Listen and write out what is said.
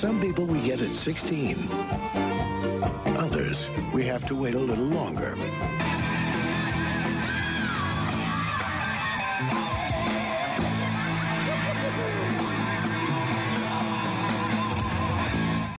Some people we get at 16. Others, we have to wait a little longer.